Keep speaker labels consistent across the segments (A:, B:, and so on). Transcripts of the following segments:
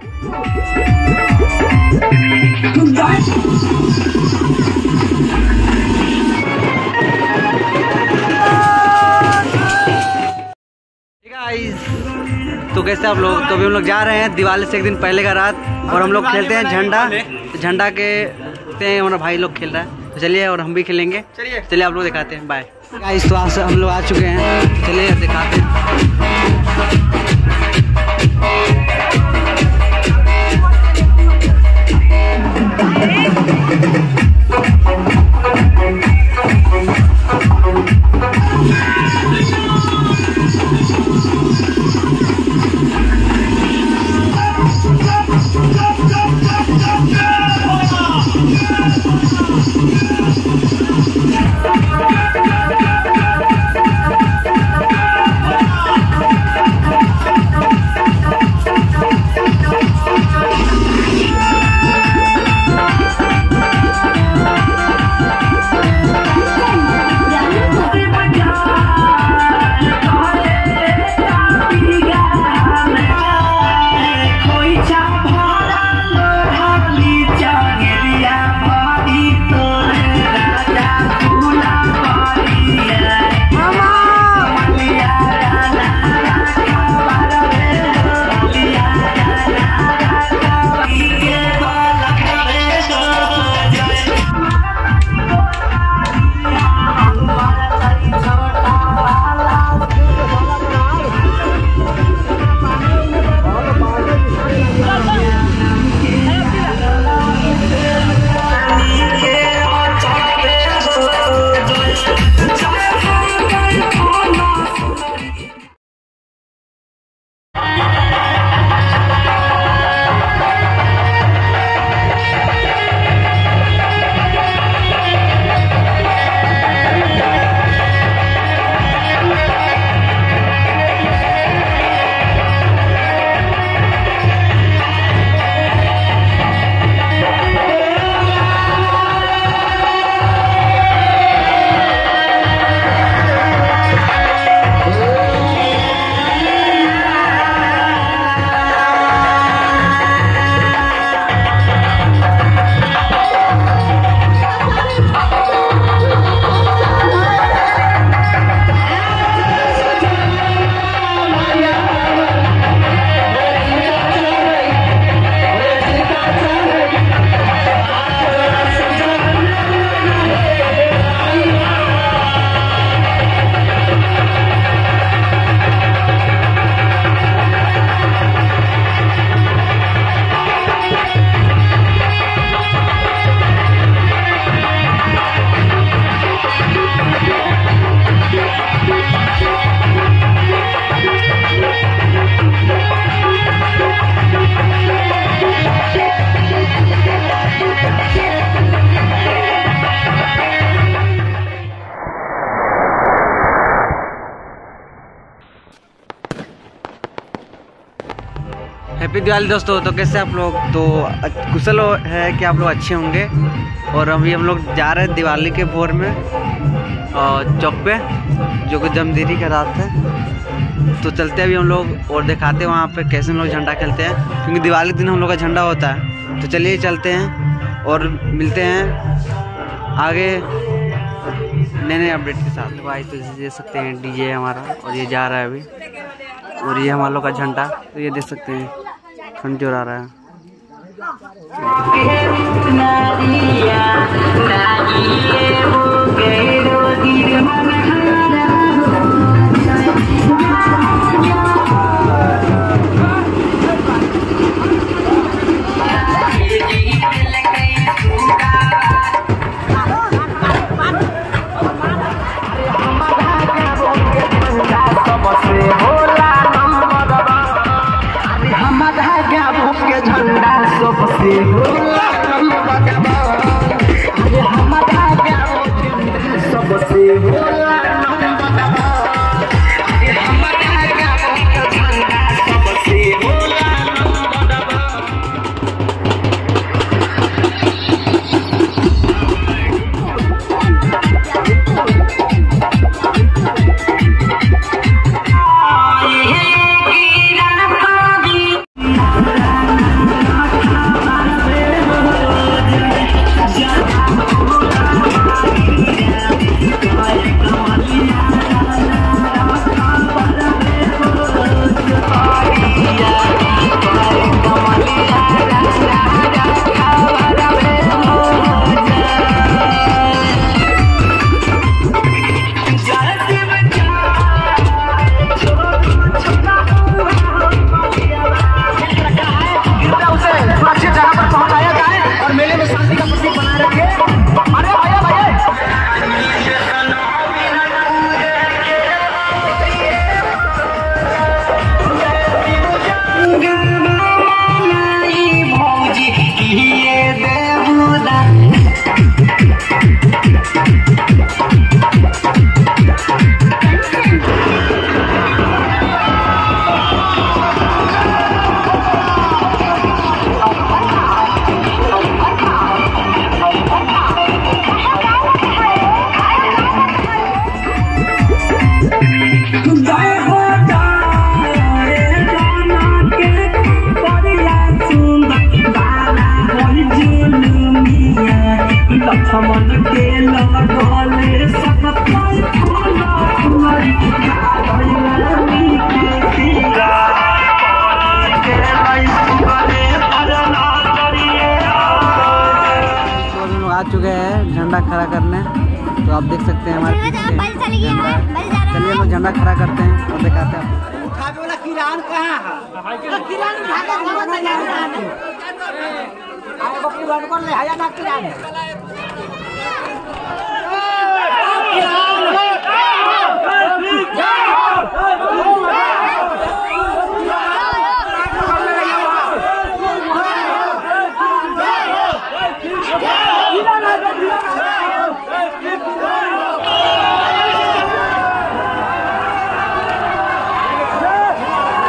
A: तो कैसे आप लोग? तो अभी हम लोग जा रहे हैं दिवाली से एक दिन पहले का रात और हम लोग खेलते हैं झंडा। झंडा के हैं हमारा भाई लोग खेल रहा है। तो चलिए और हम भी खेलेंगे।
B: चलिए।
A: चलिए आप लोग दिखाते हैं। बाय गाइस तो आज हम लोग आ चुके हैं। चलिए दिखाते हैं। हैप्पी दिवाली दोस्तों तो कैसे आप लोग? तो कुशल है कि आप लोग अच्छे होंगे। और अभी हम लोग जा रहे हैं दिवाली के भोर में चौक पे, जो कि जमदीरी का रात है। तो चलते अभी हम लोग और दिखाते हैं वहाँ पे कैसे हम लोग झंडा खेलते हैं। क्योंकि दिवाली दिन हम लोग का झंडा होता है। तो चलिए चलते हैं और मिलते हैं आगे नए नए अपडेट के साथ। तो भाई तो देख सकते हैं, डीजे हमारा, और ये जा रहा है अभी। और ये हमारे लोग का झंडा तो ये देख सकते हैं। ज़ोर आ रहा है
C: Yeah.
A: you. Thank. झंडा खड़ा करने तो आप देख सकते हैं हमारे चलिए हम झंडा खड़ा करते हैं और दिखाते हैं
B: किरान कहाँ है? किरान उठा के घर में जाना आए बकरी बन कर ले हया ना किरान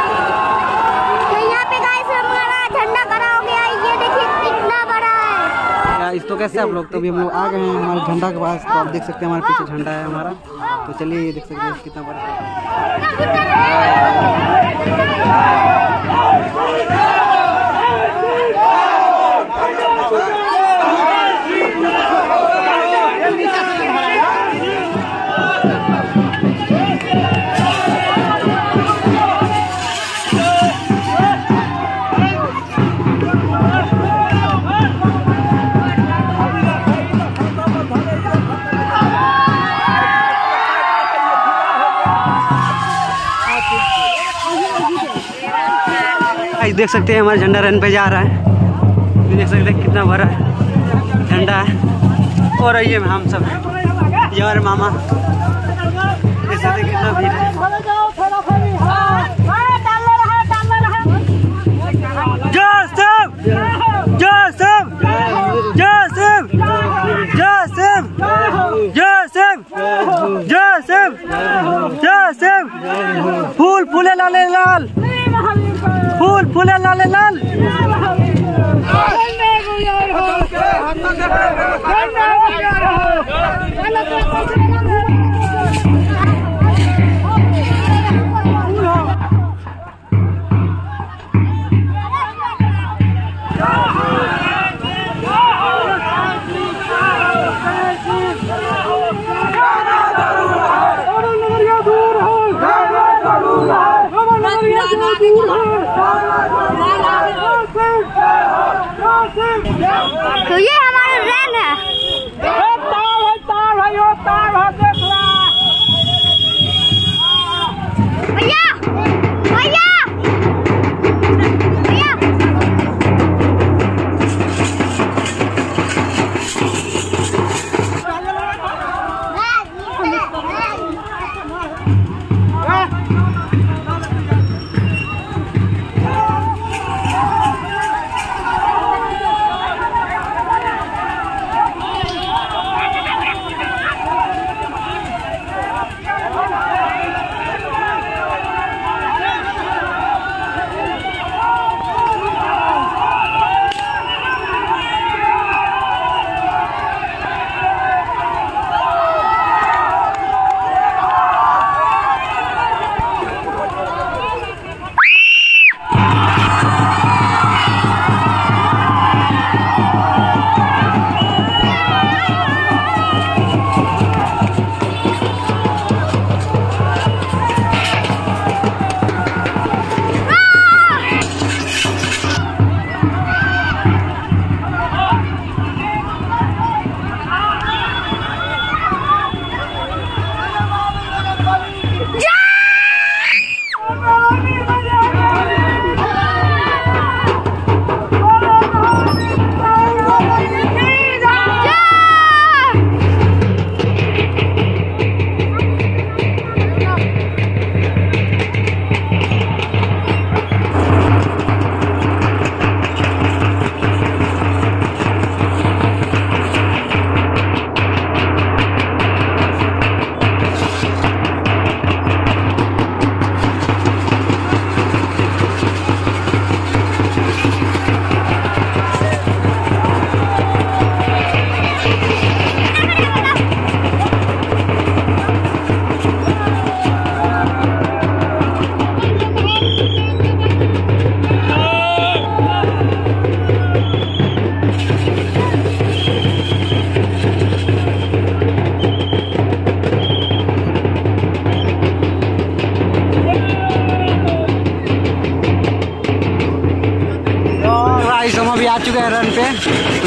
C: तो यहाँ पे गाइस हमारा झंडा खड़ा हो गया है ये देखिए कितना बड़ा है
A: या इस तो कैसे आप लोग? तो अभी हम लोग आ गए हैं हमारे झंडा के पास तो आप देख सकते हैं हमारे पीछे झंडा है हमारा। तो चलिए ये देख सकते हैं कितना बड़ा। गाइस देख सकते हैं हमारा झंडा रन पे जा रहा है। देख सकते हैं कितना बड़ा झंडा है। और ये हम सब। ये हमारे मामा हैं कितना भीड़ है। फूल फूले लाले लाल। फूल लाले लाल।
C: तो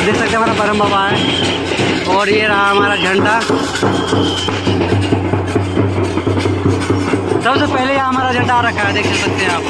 A: देख सकते हैं हमारा परम बाबा है। और ये रहा हमारा झंडा। सबसे पहले यहाँ हमारा झंडा रखा है, देख सकते हैं आप।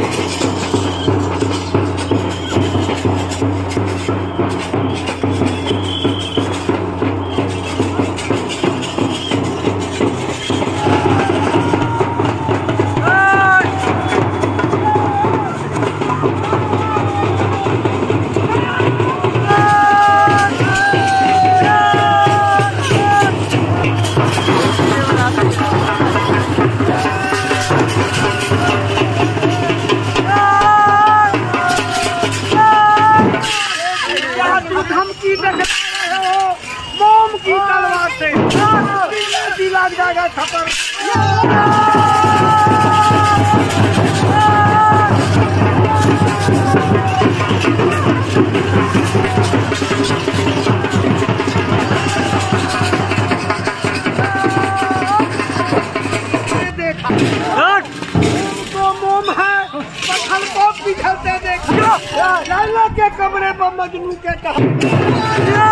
C: कमरे पर मजनू के कहा।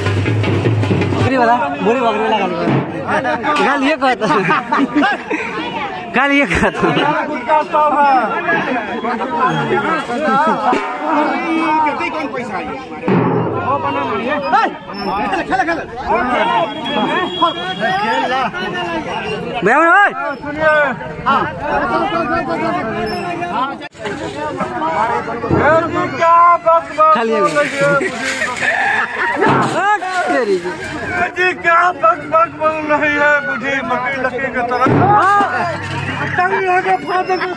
A: बकरी वाला बुरी बकरी वाला गाली। गाली ये कहता गाली ये कहता भैया भाई। खाली है
C: जी क्या बक बक बोल रही है मुझे मकई लकड़ी के तरह? टंग लगे फादर को